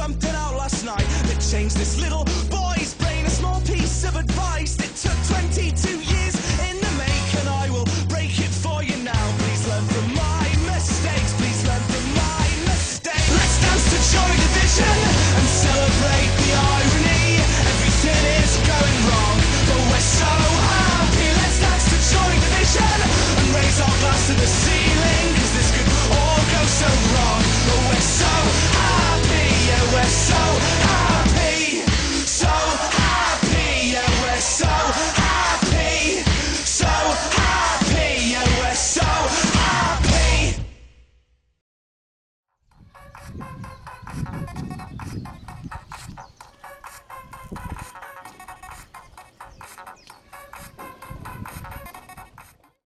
jumped out last night. That changed this little